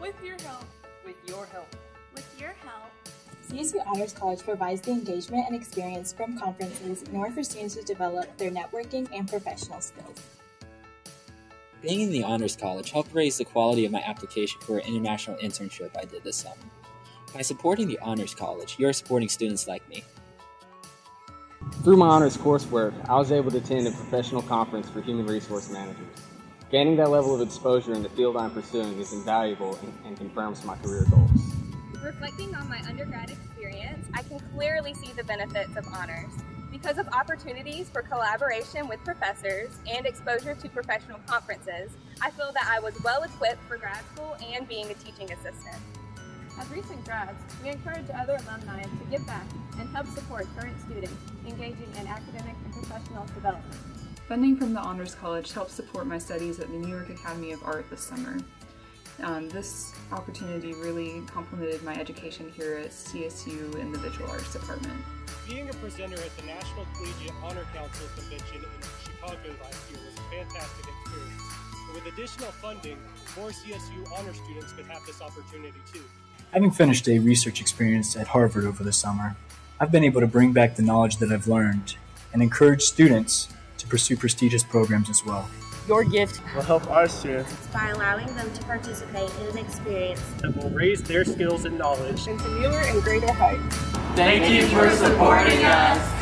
With your help. With your help. With your help. CSU Honors College provides the engagement and experience from conferences in order for students to develop their networking and professional skills. Being in the Honors College helped raise the quality of my application for an international internship I did this summer. By supporting the Honors College, you're supporting students like me. Through my honors coursework, I was able to attend a professional conference for human resource managers. Gaining that level of exposure in the field I'm pursuing is invaluable and, and confirms my career goals. Reflecting on my undergrad experience, I can clearly see the benefits of honors. Because of opportunities for collaboration with professors and exposure to professional conferences, I feel that I was well equipped for grad school and being a teaching assistant. As recent grads, we encourage other alumni to give back and help support current students engaging in academic and professional development. Funding from the Honors College helped support my studies at the New York Academy of Art this summer. Um, this opportunity really complemented my education here at CSU in the Visual Arts Department. Being a presenter at the National Collegiate Honor Council Convention in Chicago last year was a fantastic experience. And with additional funding, more CSU honor students could have this opportunity too. Having finished a research experience at Harvard over the summer, I've been able to bring back the knowledge that I've learned and encourage students to pursue prestigious programs as well. Your gift will help our students by allowing them to participate in an experience that will raise their skills and knowledge into newer and greater heights. Thank you for supporting us.